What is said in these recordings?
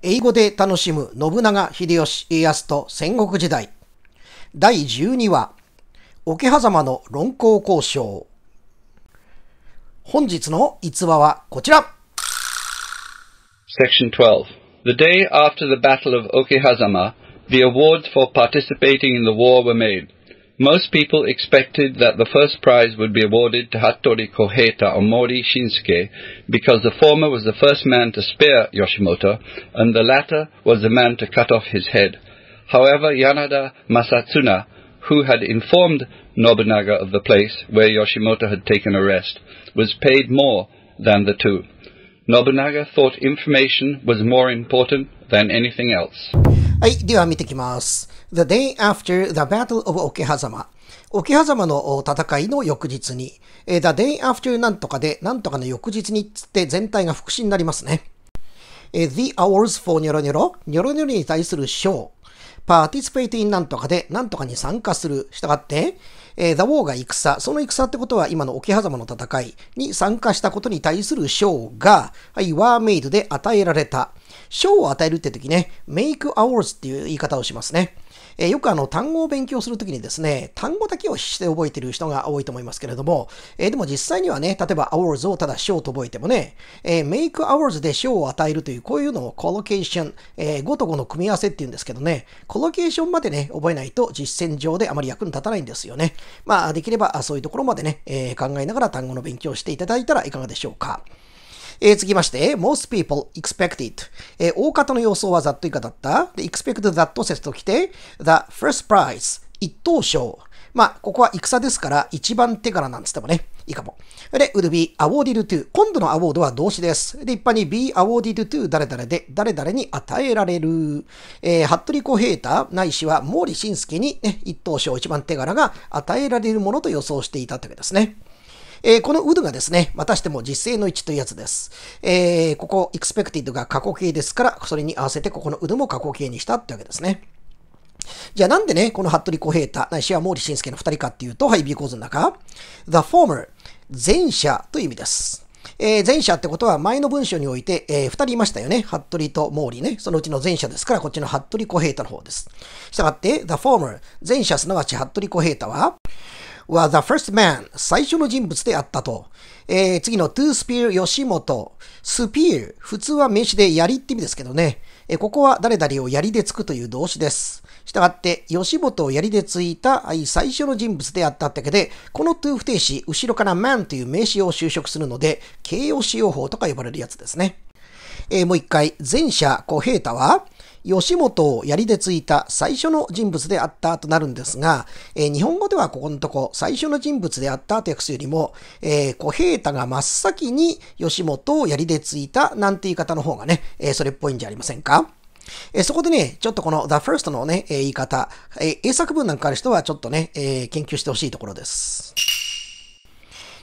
英語で楽しむ信長秀吉家康と戦国時代。第12話、桶狭間の論考交渉。本日の逸話はこちら。Section 12. The day after the Battle of Okehazama, the awards for participating in the war were made. Most people expected that the first prize would be awarded to Hattori Koheta or Mori Shinsuke because the former was the first man to spare Yoshimoto and the latter was the man to cut off his head. However, Yanada Masatsuna, who had informed Nobunaga of the place where Yoshimoto had taken a rest, was paid more than the two. Nobunaga thought information was more important than anything else. はい。では見てきます。 The day after the Battle of Okehazama 桶狭間の戦いの翌日に、The day after なんとかで、なんとかの翌日につって全体が副詞になりますね。The hours for ニョロニョロ、ニョロニョロに対する章。participate in なんとかで、なんとかに参加する。したがって、The War が戦。その戦ってことは今の桶狭間の戦いに参加したことに対する賞が、はい、were made で与えられた。賞を与えるって時ね、make ours っていう言い方をしますね。え、よくあの単語を勉強するときにですね、単語だけをして覚えてる人が多いと思いますけれども、え、でも実際にはね、例えば ours をただ賞と覚えてもね、えー、make ours で賞を与えるという、こういうのをコロケーション、えー、語と語の組み合わせっていうんですけどね、コロケーションまでね、覚えないと実践上であまり役に立たないんですよね。まあ、できればそういうところまでね、えー、考えながら単語の勉強をしていただいたらいかがでしょうか。えー、続きまして、most people expected、えー、大方の予想はざっと以下だった。で、expect that 説ときて、the first prize、一等賞。まあ、ここは戦ですから、一番手柄なんつってもね、いいかも。で、would be awarded to。今度のアウォードは動詞です。で、一般に be awarded to 誰々で、誰々に与えられる。えー、服部小平太ないしは毛利晋介に、ね、一等賞一番手柄が与えられるものと予想していたというわけですね。えー、このウドがですね、またしても実勢の1というやつです。えー、ここ expected が過去形ですから、それに合わせてここのウドも過去形にしたってわけですね。じゃあなんでね、この服部小平太、ないしは毛利新介の二人かっていうと、はい、 because の中、the former、前者という意味です。えー、前者ってことは前の文章において、えー、二人いましたよね。服部と毛利ね。そのうちの前者ですから、こっちの服部小平太の方です。したがって、the former、前者すなわち服部小平太は、was the first man 最初の人物であったと。えー、次の to spear 義元。spear 普通は名詞で槍って意味ですけどね。えー、ここは誰々を槍でつくという動詞です。したがって、吉本を槍でついた最初の人物であったってわけで、この to 不定詞、後ろから man という名詞を修飾するので、形容詞用法とか呼ばれるやつですね。えー、もう一回、前者、小平太は、吉本を槍でついた最初の人物であったとなるんですが、えー、日本語ではここのとこ最初の人物であったと訳すよりも、えー、小平太が真っ先に吉本を槍でついたなんて言い方の方がね、えー、それっぽいんじゃありませんか？えそこでね、ちょっとこの The First のね、え言い方、え英作文なんかある人はちょっとね、え研究してほしいところです。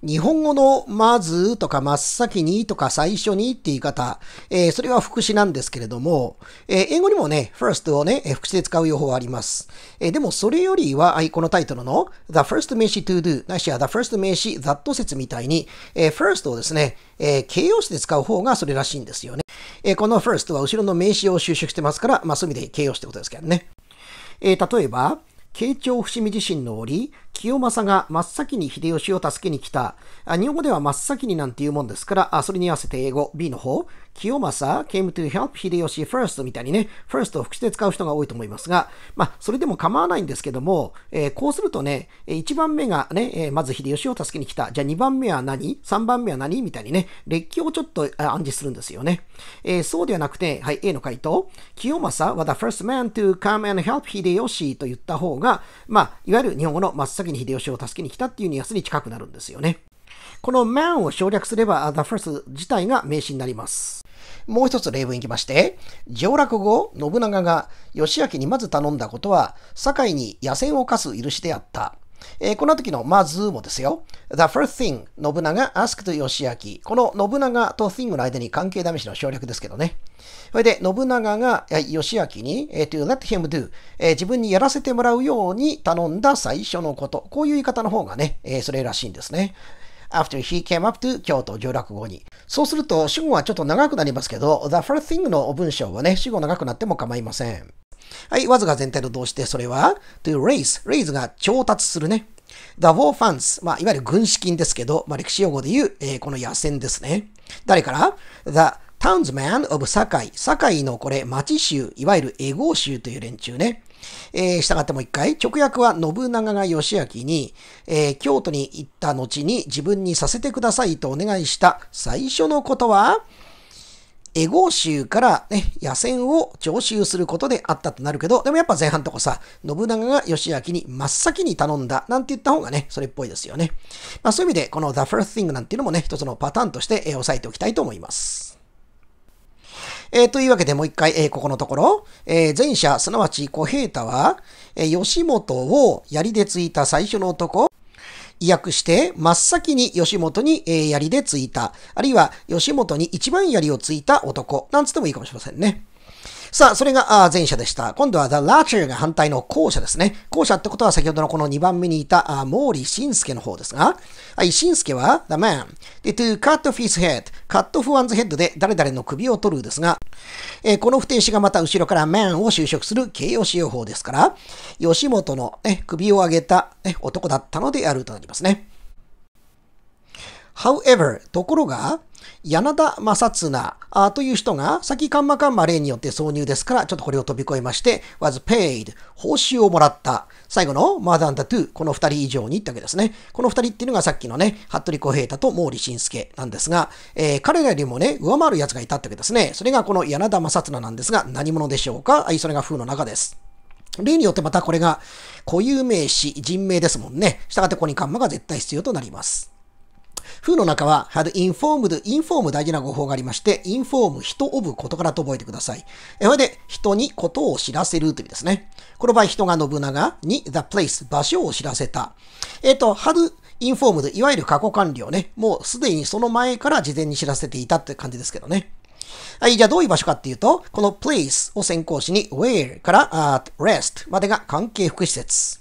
日本語のまずとか真っ先にとか最初にって言い方、えー、それは副詞なんですけれども、えー、英語にもね、first をね、副詞で使う用法はあります。えー、でもそれよりは、このタイトルの the first 名詞 to do、ないしは the first 名詞 that 説みたいに、えー、first をですね、えー、形容詞で使う方がそれらしいんですよね。えー、この first は後ろの名詞を収縮してますから、まあそういう意味で形容詞ってことですけどね。えー、例えば、慶長伏見地震の折、清正が真っ先に秀吉を助けに来た。日本語では真っ先になんていうもんですから、あそれに合わせて英語 B の方、清正 came to help 秀吉 first みたいにね、first を副詞で使う人が多いと思いますが、まあ、それでも構わないんですけども、えー、こうするとね、1番目がね、え、まず秀吉を助けに来た。じゃあ2番目は何 ?3 番目は何？みたいにね、列挙をちょっと暗示するんですよね。えー、そうではなくて、はい、A の回答、清正は the first man to come and help 秀吉と言った方が、まあ、いわゆる日本語の真っ先に秀吉を助けに来たっていうニュアンスに近くなるんですよね。この man を省略すれば the first 自体が名詞になります。もう一つ例文いきまして、上洛後、信長が義明にまず頼んだことは、堺に野戦を課す許しであった。えー、この時のまずもですよ。The first thing 信長 asked 義明。この信長と thing の間に関係試しの省略ですけどね。それで、信長が義明に、えー、to let him do、えー、自分にやらせてもらうように頼んだ最初のこと。こういう言い方の方がね、えー、それらしいんですね。after he came up to 京都上洛後に。そうすると主語はちょっと長くなりますけど、the first thing の文章はね、主語長くなっても構いません。はい、わずか全体の動詞で、それは to raise, raise が調達するね。The war funds, まあ、いわゆる軍資金ですけど、まあ、歴史用語で言う、えー、この野戦ですね。誰から ?The townsman of 堺。堺のこれ、町州、いわゆるエゴ州という連中ね。えー、従ってもう一回、直訳は信長が義明に、えー、京都に行った後に自分にさせてくださいとお願いした最初のことは、エゴ州からね、野戦を徴収することであったとなるけど、でもやっぱ前半とこさ、信長が義明に真っ先に頼んだなんて言った方がね、それっぽいですよね。まあそういう意味で、この The First Thing なんていうのもね、一つのパターンとして、押さえておきたいと思います。えー、というわけでもう一回、えー、ここのところ、えー、前者、すなわち小平太は、えー、吉本を槍でついた最初の男、意訳して、真っ先に吉本に、え、槍でついた、あるいは吉本に一番槍をついた男、なんつってもいいかもしれませんね。さあ、それが前者でした。今度は The Latter が反対の後者ですね。後者ってことは先ほどのこの2番目にいた毛利晋介の方ですが、はい、晋介は The man. で、to cut off his head. cut off one's head で誰々の首を取るですが、えー、この不定詞がまた後ろから man を修飾する形容詞用法ですから、吉本の、ね、首を上げた、ね、男だったのであるとなりますね。However, ところが、柳田正綱という人が、先カンマカンマ例によって挿入ですから、ちょっとこれを飛び越えまして、was paid 報酬をもらった。最後の more than the two この二人以上にってわけですね。この二人っていうのがさっきのね、服部小平太と毛利晋介なんですが、えー、彼らよりもね、上回る奴がいたってわけですね。それがこの柳田正綱なんですが、何者でしょうか？はい、それが風の中です。例によってまたこれが固有名詞、人名ですもんね。したがってここにカンマが絶対必要となります。風の中は had informed, inform 大事な語法がありまして、inform 人 of 事からと覚えてください。それで人にことを知らせるという意味ですね。この場合人が信長に the place 場所を知らせた。えっ、ー、と、had informed いわゆる過去完了ね。もうすでにその前から事前に知らせていたって感じですけどね。はい、じゃあどういう場所かっていうと、この place を先行詞に where から at rest までが関係副施設。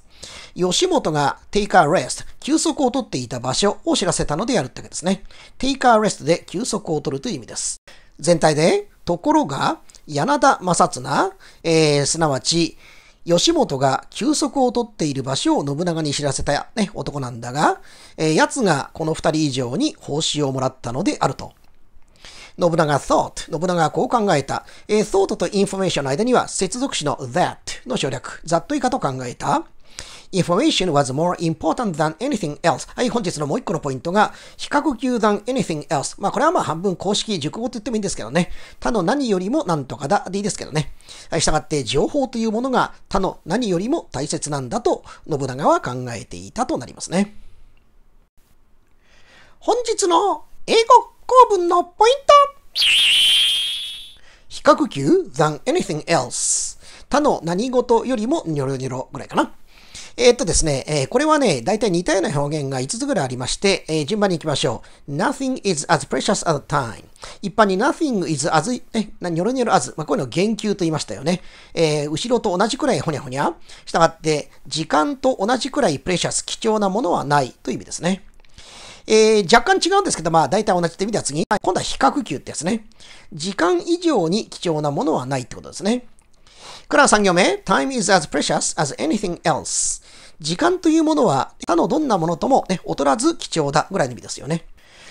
吉本が take a rest 休息をとっていた場所を知らせたのであるってわけですね。take a rest で休息を取るという意味です。全体で、ところが、柳田正綱、えー、すなわち、吉本が休息をとっている場所を信長に知らせた、ね、男なんだが、えー、奴がこの二人以上に報酬をもらったのであると。信長 thought。信長はこう考えた。えー、thought と information の間には接続詞の that の省略。ざっと以下と考えた。Information was more important than anything else. はい、本日のもう一個のポイントが、比較級 than anything else. まあ、これはまあ半分公式熟語と言ってもいいんですけどね。他の何よりも何とかだでいいですけどね。はい、従って情報というものが他の何よりも大切なんだと信長は考えていたとなりますね。本日の英語公文のポイント比較級 than anything else 他の何事よりもニョロニョロぐらいかな。えー、っとですね、えー、これはね、大体似たような表現が5つぐらいありまして、えー、順番に行きましょう。nothing is as precious as time. 一般に nothing is as, え、ニョロニョロ as。まあ、こういうのを言及と言いましたよね。えー、後ろと同じくらいほにゃほにゃ。したがって、時間と同じくらいプレシャス、貴重なものはないという意味ですね。えー、若干違うんですけど、まあ、大体同じって意味では次。今度は比較級ってやつね。時間以上に貴重なものはないってことですね。から3行目。time is as precious as anything else. 時間というものは他のどんなものともね、劣らず貴重だぐらいの意味ですよね。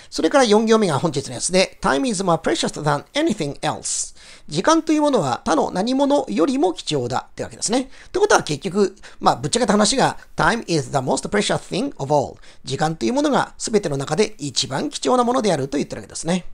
それから4行目が本日のやつで、time is more precious than anything else. 時間というものは他の何者よりも貴重だってわけですね。ということは結局、まあぶっちゃけた話が time is the most precious thing of all. 時間というものが全ての中で一番貴重なものであると言ってるわけですね。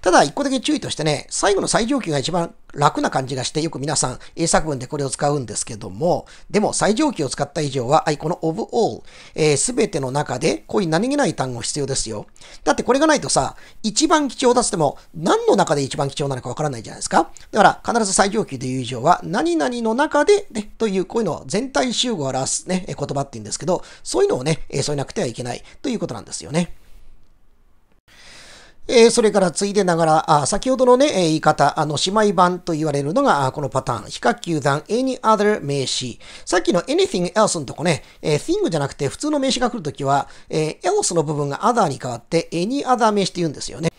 ただ、一個だけ注意としてね、最後の最上級が一番楽な感じがして、よく皆さん英作文でこれを使うんですけども、でも最上級を使った以上は、はい、この of all、えー、全ての中で、こういう何気ない単語必要ですよ。だってこれがないとさ、一番貴重だっても、何の中で一番貴重なのかわからないじゃないですか。だから、必ず最上級で言う以上は、何々の中で、ね、という、こういうのを全体集合を表すね、言葉って言うんですけど、そういうのをね、そういなくてはいけないということなんですよね。えー、それからついでながら、あ先ほどのね、言い方、あの、姉妹版と言われるのが、このパターン。非角球団 any other 名詞。さっきの anything else のとこね、えー、thing じゃなくて普通の名詞が来るときは、えー、else の部分が other に変わって any other 名詞って言うんですよね。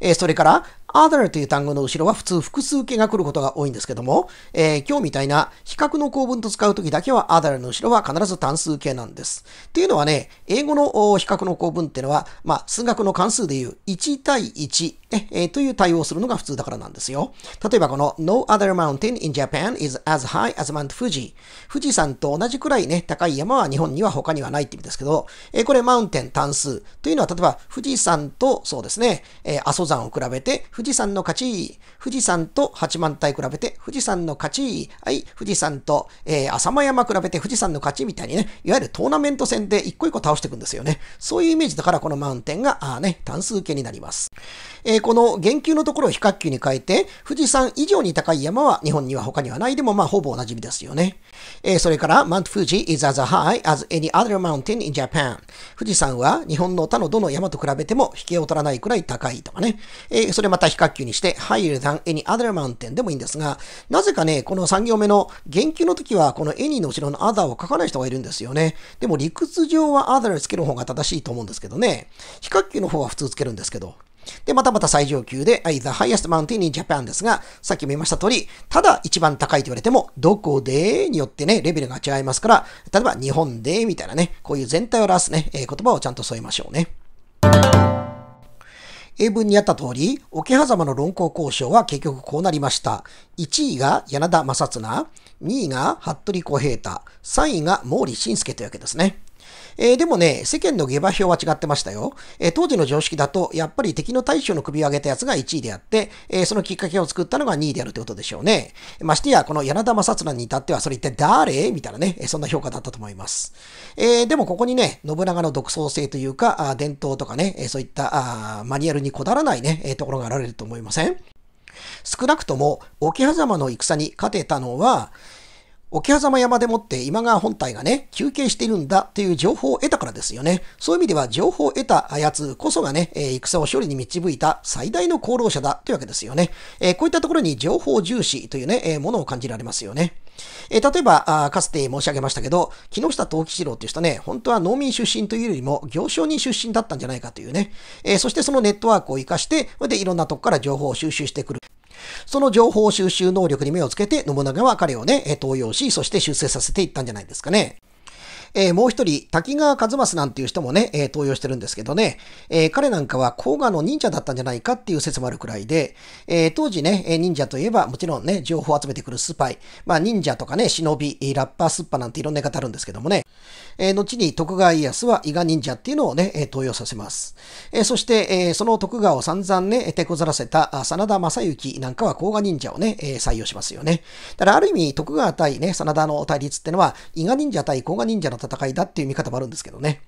え、それから、other という単語の後ろは普通複数形が来ることが多いんですけども、えー、今日みたいな比較の構文と使うときだけは other の後ろは必ず単数形なんです。っていうのはね、英語の比較の構文っていうのは、まあ、数学の関数でいう1対1、えー、という対応をするのが普通だからなんですよ。例えばこの No other mountain in Japan is as high as Mount Fuji。富士山と同じくらいね、高い山は日本には他にはないって意味ですけど、えー、これマウンテン単数というのは例えば富士山とそうですね、ー、阿蘇山を比べて富士山の勝ち、富士山と八幡平比べて富士山の勝ち、はい、富士山と、えー、浅間山比べて富士山の勝ちみたいにね、いわゆるトーナメント戦で一個一個倒していくんですよね。そういうイメージだからこのマウンテンが、あね、単数形になります。えー、この言及のところを比較級に変えて、富士山以上に高い山は日本には他にはないでもまあほぼ同じ意味ですよね。えー、それから、Mount Fuji is as high as any other mountain in Japan. 富士山は日本の他のどの山と比べても引けを取らないくらい高いとかね。えー、それまた比較級にして、higher than any other mountain でもいいんですが、なぜかね、この3行目の言及の時はこの any の後ろの other を書かない人がいるんですよね。でも理屈上は other つける方が正しいと思うんですけどね。比較級の方は普通つけるんですけど。で、またまた最上級で、The highest mountain in Japan ですが、さっきも言いました通り、ただ一番高いと言われても、どこで？によってね、レベルが違いますから、例えば日本で？みたいなね、こういう全体を表すね、え、言葉をちゃんと添えましょうね。英文にあった通り、桶狭間の論考交渉は結局こうなりました。1位が柳田正綱、2位が服部小平太、3位が毛利晋介というわけですね。えー、でもね、世間の下馬評は違ってましたよ。えー、当時の常識だと、やっぱり敵の大将の首を上げたやつが1位であって、えー、そのきっかけを作ったのが2位であるってことでしょうね。ましてや、この柳田正綱に至っては、それ一体誰？みたいなね、そんな評価だったと思います。えでもここにね、信長の独創性というか、あ伝統とかね、そういったあマニュアルにこだわらないね、ところがあられると思いません？少なくとも、桶狭間の戦に勝てたのは、桶狭間山でもって今川本体がね、休憩しているんだっていう情報を得たからですよね。そういう意味では情報を得たやつこそがね、え、戦を勝利に導いた最大の功労者だというわけですよね。え、こういったところに情報重視というね、え、ものを感じられますよね。え、例えばあ、かつて申し上げましたけど、木下藤吉郎っていう人ね、本当は農民出身というよりも行商人出身だったんじゃないかというね、え、そしてそのネットワークを活かして、でいろんなとこから情報を収集してくる。その情報収集能力に目をつけて、信長は彼をね、登用し、そして出世させていったんじゃないですかね。えー、もう一人、滝川和正なんていう人もね、えー、登用してるんですけどね、えー、彼なんかは甲賀の忍者だったんじゃないかっていう説もあるくらいで、え当時ね、忍者といえばもちろんね、情報を集めてくるスパイ、まあ忍者とかね、忍び、ラッパースッパなんていろんな言い方あるんですけどもね、え後に徳川家康は伊賀忍者っていうのをね、登用させます。えそして、えその徳川を散々ね、手こざらせた真田正幸なんかは甲賀忍者をね、え採用しますよね。だからある意味徳川対ね、真田の対立ってのは、伊賀忍者対甲賀忍者の戦いだっていう見方もあるんですけどね。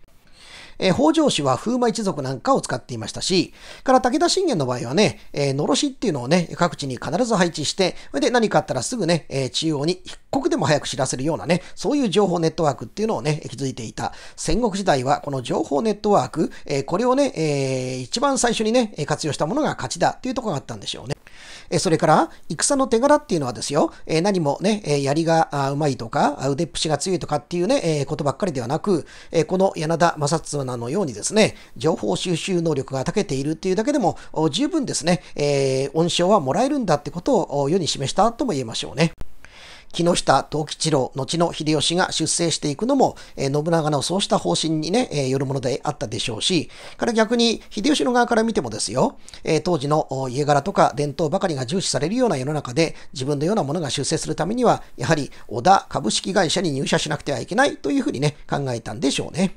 えー、北条氏は風魔一族なんかを使っていましたし、から武田信玄の場合はね、えー、のろしっていうのをね、各地に必ず配置して、それで何かあったらすぐね、えー、中央に一刻でも早く知らせるようなね、そういう情報ネットワークっていうのをね、築いていた。戦国時代はこの情報ネットワーク、えー、これをね、えー、一番最初にね、活用したものが勝ちだっていうところがあったんでしょうね。えそれから、戦の手柄っていうのはですよ、え何もね、え槍がうまいとか、腕っぷしが強いとかっていうね、えことばっかりではなく、えこの柳田正綱のようにですね、情報収集能力が長けているっていうだけでも、十分ですね、え恩賞はもらえるんだってことを世に示したとも言えましょうね。木下藤吉郎、後の秀吉が出征していくのも、え、信長のそうした方針にね、え、よるものであったでしょうし、から逆に秀吉の側から見てもですよ、え、当時の家柄とか伝統ばかりが重視されるような世の中で、自分のようなものが出世するためには、やはり織田株式会社に入社しなくてはいけないというふうにね、考えたんでしょうね。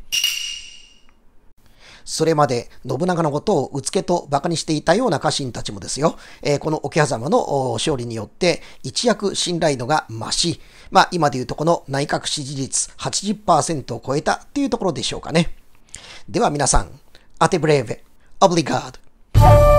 それまで信長のことをうつけと馬鹿にしていたような家臣たちもですよ、えー、この桶狭間の勝利によって一躍信頼度が増し、まあ今でいうとこの内閣支持率80%を超えたっていうところでしょうかね。では皆さん、アテブレーベ、オブリガード。